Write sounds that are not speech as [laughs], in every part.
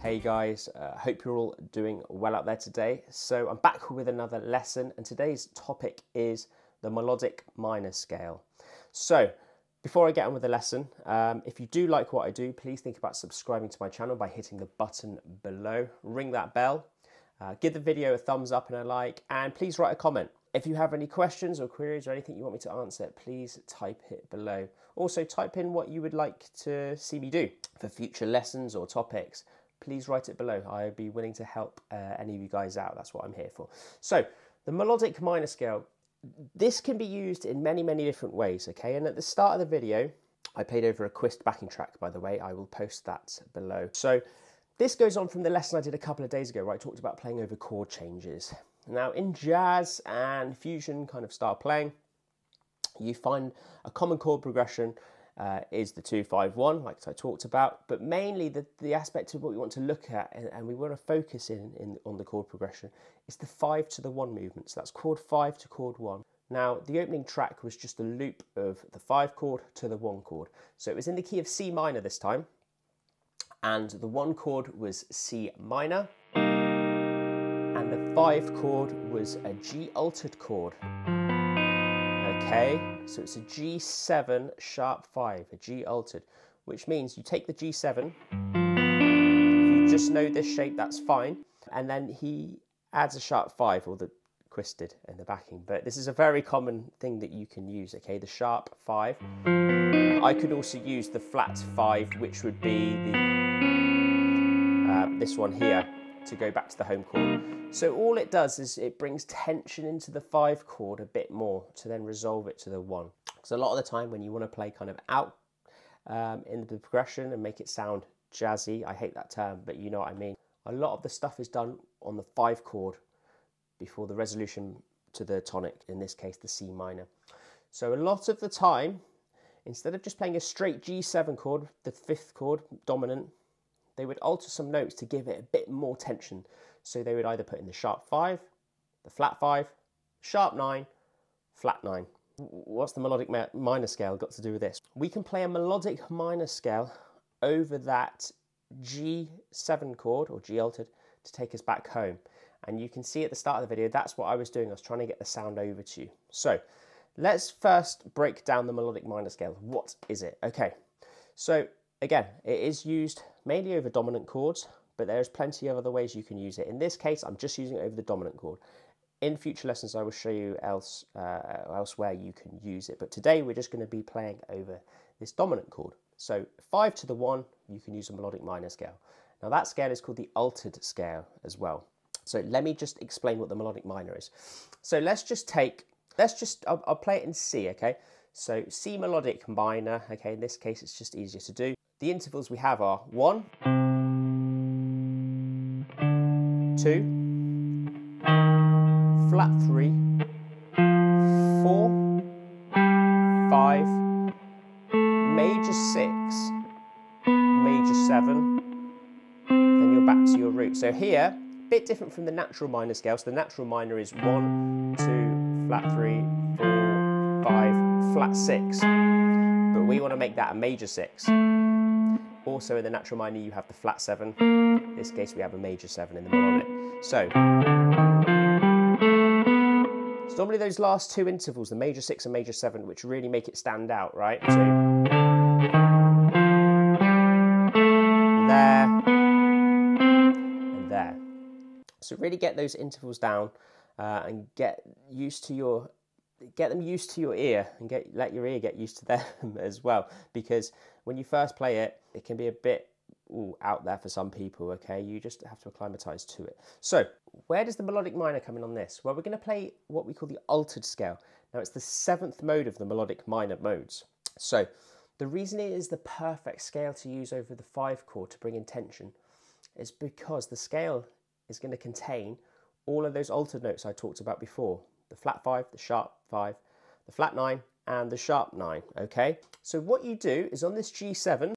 Hey guys, uh, hope you're all doing well out there today. So I'm back with another lesson and today's topic is the melodic minor scale. So before I get on with the lesson, um, if you do like what I do, please think about subscribing to my channel by hitting the button below, ring that bell, uh, give the video a thumbs up and a like, and please write a comment. If you have any questions or queries or anything you want me to answer, please type it below. Also type in what you would like to see me do for future lessons or topics please write it below. I'd be willing to help uh, any of you guys out. That's what I'm here for. So, the melodic minor scale, this can be used in many, many different ways, okay? And at the start of the video, I played over a Quist backing track, by the way. I will post that below. So, this goes on from the lesson I did a couple of days ago where I talked about playing over chord changes. Now, in jazz and fusion kind of style playing, you find a common chord progression uh, is the 251, like I talked about, but mainly the, the aspect of what we want to look at and, and we want to focus in, in on the chord progression is the 5 to the 1 movement. So that's chord 5 to chord 1. Now, the opening track was just a loop of the 5 chord to the 1 chord. So it was in the key of C minor this time, and the 1 chord was C minor, and the 5 chord was a G altered chord. Okay, so it's a G7 sharp 5, a G altered, which means you take the G7, if you just know this shape, that's fine, and then he adds a sharp 5, or the twisted in the backing, but this is a very common thing that you can use, okay, the sharp 5. I could also use the flat 5, which would be the uh, this one here, to go back to the home chord. So all it does is it brings tension into the five chord a bit more to then resolve it to the one. Because a lot of the time when you want to play kind of out um, in the progression and make it sound jazzy, I hate that term, but you know what I mean. A lot of the stuff is done on the five chord before the resolution to the tonic, in this case the C minor. So a lot of the time, instead of just playing a straight G7 chord, the fifth chord, dominant, they would alter some notes to give it a bit more tension. So they would either put in the sharp 5, the flat 5, sharp 9, flat 9. What's the melodic minor scale got to do with this? We can play a melodic minor scale over that G7 chord or G altered to take us back home. And you can see at the start of the video, that's what I was doing. I was trying to get the sound over to you. So let's first break down the melodic minor scale. What is it? Okay, so again, it is used mainly over dominant chords, but there's plenty of other ways you can use it. In this case, I'm just using it over the dominant chord. In future lessons, I will show you else uh, elsewhere you can use it. But today, we're just going to be playing over this dominant chord. So 5 to the 1, you can use a melodic minor scale. Now that scale is called the altered scale as well. So let me just explain what the melodic minor is. So let's just take, let's just, I'll, I'll play it in C, okay? So C melodic minor, okay, in this case it's just easier to do. The intervals we have are 1, two, flat three, four, five, major six, major seven, then you're back to your root. So here, a bit different from the natural minor scale. So the natural minor is one, two, flat three, four, five, flat six. But we want to make that a major six. Also in the natural minor you have the flat 7. In this case we have a major 7 in the melodic. So, it's normally those last two intervals, the major 6 and major 7, which really make it stand out, right? So, there, and there. So really get those intervals down uh, and get used to your get them used to your ear and get let your ear get used to [laughs] them as well. Because when you first play it it can be a bit ooh, out there for some people okay? You just have to acclimatize to it. So where does the melodic minor come in on this? Well we're going to play what we call the altered scale. Now it's the seventh mode of the melodic minor modes. So the reason it is the perfect scale to use over the five chord to bring in tension is because the scale is going to contain all of those altered notes I talked about before the flat 5, the sharp 5, the flat 9, and the sharp 9, okay? So what you do is on this G7,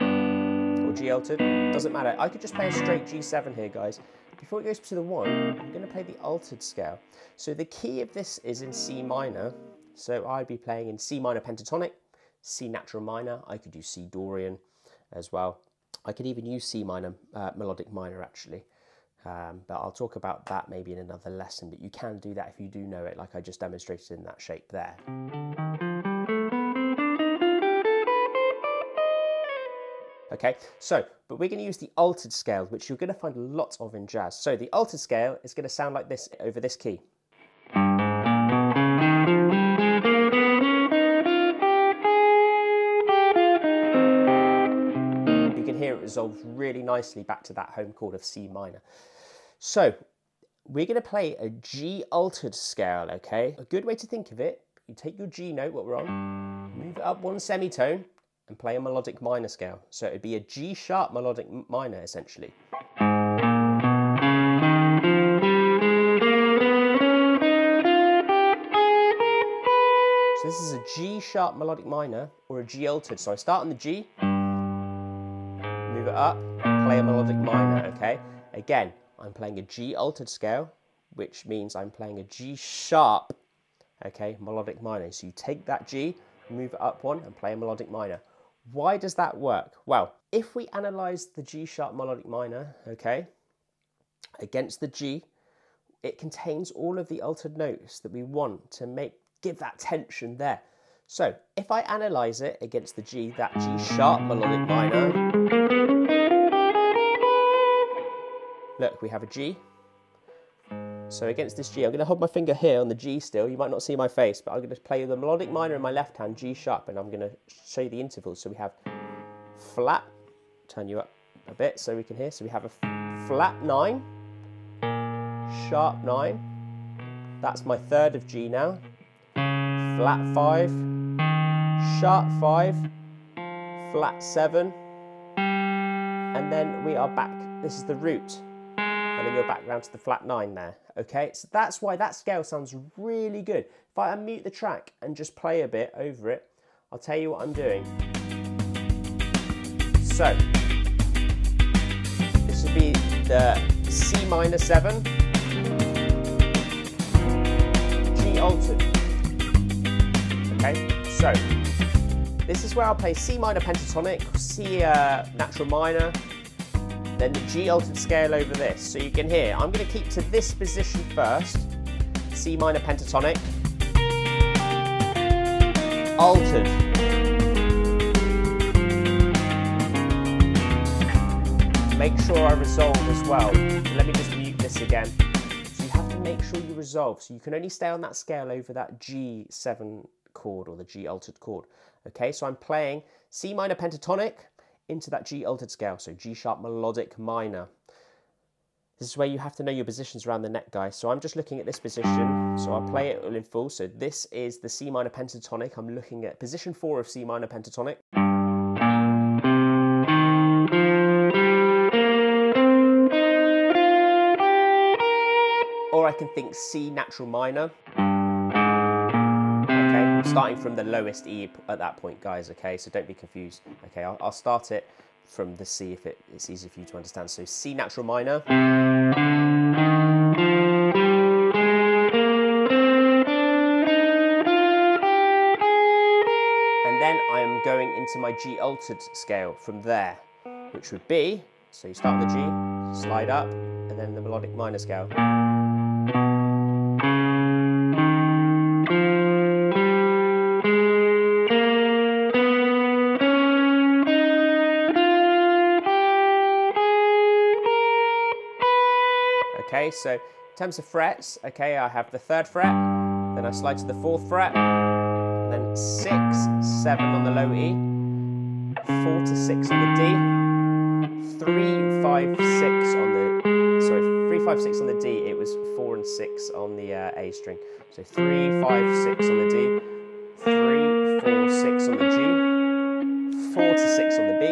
or G altered, doesn't matter. I could just play a straight G7 here, guys. Before it goes to the 1, I'm going to play the altered scale. So the key of this is in C minor, so I'd be playing in C minor pentatonic, C natural minor, I could do C Dorian as well. I could even use C minor, uh, melodic minor actually. Um, but I'll talk about that maybe in another lesson, but you can do that if you do know it, like I just demonstrated in that shape there. Okay, so, but we're going to use the altered scale, which you're going to find lots of in jazz. So the altered scale is going to sound like this over this key. Nicely back to that home chord of C minor. So we're going to play a G altered scale, okay? A good way to think of it, you take your G note, what we're on, move it up one semitone, and play a melodic minor scale. So it'd be a G sharp melodic minor essentially. So this is a G sharp melodic minor or a G altered. So I start on the G, move it up, play a melodic minor, okay? Again, I'm playing a G altered scale, which means I'm playing a G sharp, okay, melodic minor. So you take that G, move it up one and play a melodic minor. Why does that work? Well, if we analyze the G sharp melodic minor, okay, against the G, it contains all of the altered notes that we want to make give that tension there. So if I analyze it against the G, that G sharp melodic minor, look, we have a G. So against this G, I'm going to hold my finger here on the G still. You might not see my face, but I'm going to play the melodic minor in my left hand, G sharp, and I'm going to show you the intervals. So we have flat, turn you up a bit so we can hear. So we have a flat nine, sharp nine. That's my third of G now. Flat five, sharp five, flat seven, and then we are back. This is the root and then you're back down to the flat nine there. Okay, so that's why that scale sounds really good. If I unmute the track and just play a bit over it, I'll tell you what I'm doing. So, this would be the C minor 7, G altered. Okay, so this is where I'll play C minor pentatonic, C uh, natural minor, then the G altered scale over this. So you can hear, I'm going to keep to this position first, C minor pentatonic, altered. Make sure I resolve as well. Let me just mute this again. So you have to make sure you resolve. So you can only stay on that scale over that G7 chord or the G altered chord. Okay, so I'm playing C minor pentatonic, into that G altered scale, so G sharp melodic minor. This is where you have to know your positions around the neck, guys. So I'm just looking at this position, so I'll play it all in full. So this is the C minor pentatonic. I'm looking at position four of C minor pentatonic. Or I can think C natural minor starting from the lowest E at that point, guys, okay? So don't be confused. Okay, I'll, I'll start it from the C if it, it's easy for you to understand. So C natural minor. And then I'm going into my G altered scale from there, which would be, so you start the G, slide up, and then the melodic minor scale. Okay, so in terms of frets, okay, I have the third fret, then I slide to the fourth fret, then six, seven on the low E, four to six on the D, three, five, six on the, sorry, three, five, six on the D, it was four and six on the uh, A string. So three, five, six on the D, three, four, six on the G, four to six on the B,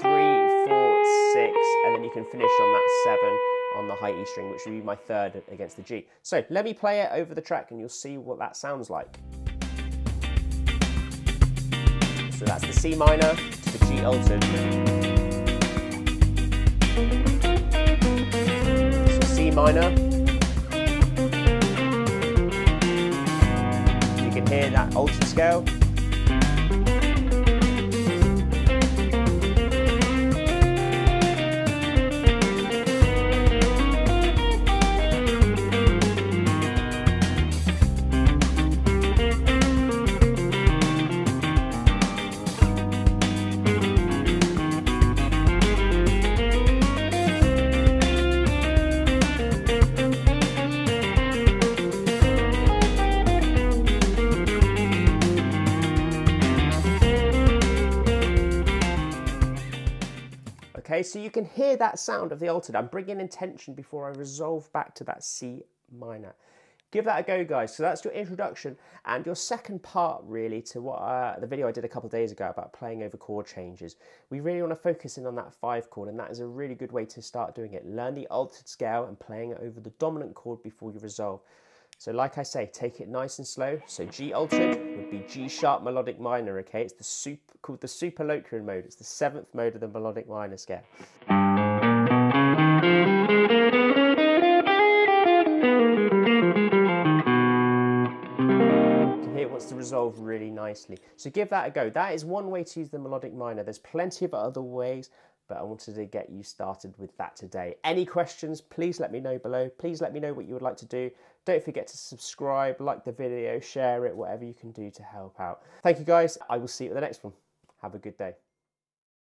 three, four, six, and then you can finish on that seven on the high E string, which would be my third against the G. So let me play it over the track and you'll see what that sounds like. So that's the C minor to the G altered. So C minor. You can hear that altered scale. Okay, so you can hear that sound of the altered. I'm bringing intention before I resolve back to that C minor. Give that a go, guys. So that's your introduction and your second part, really, to what uh, the video I did a couple days ago about playing over chord changes. We really want to focus in on that five chord, and that is a really good way to start doing it. Learn the altered scale and playing it over the dominant chord before you resolve. So, like I say, take it nice and slow. So, G altered would be G sharp melodic minor. Okay, it's the super called the Superlocrian mode. It's the seventh mode of the melodic minor scale. To resolve really nicely. So give that a go. That is one way to use the melodic minor. There's plenty of other ways, but I wanted to get you started with that today. Any questions, please let me know below. Please let me know what you would like to do. Don't forget to subscribe, like the video, share it, whatever you can do to help out. Thank you guys. I will see you at the next one. Have a good day.